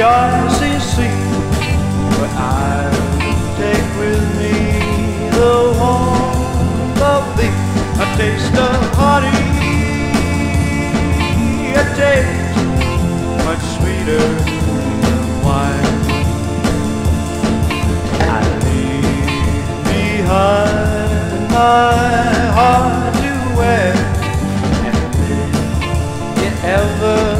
the icy sea Where I take with me the warmth of thee A taste of honey. A taste much sweeter than wine. I leave behind my heart to wear And live it ever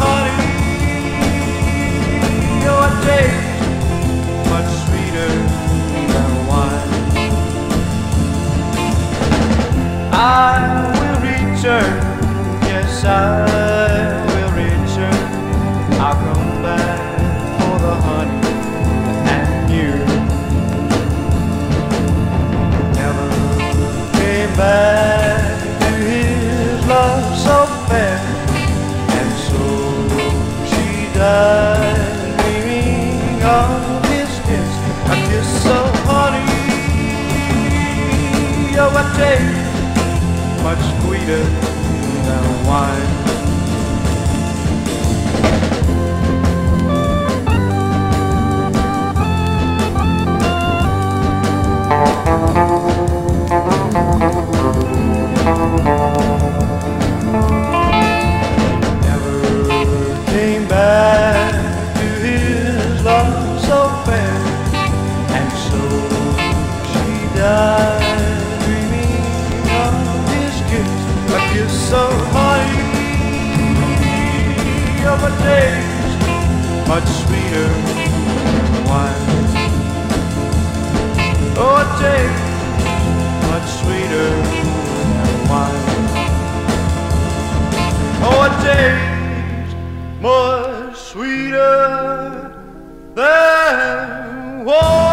honey. Much sweeter than wine. I will return, yes I. so. Oh, I take much sweeter than wine. Of a taste much sweeter than wine. Oh, a taste much sweeter than wine. Oh, a taste much sweeter than wine.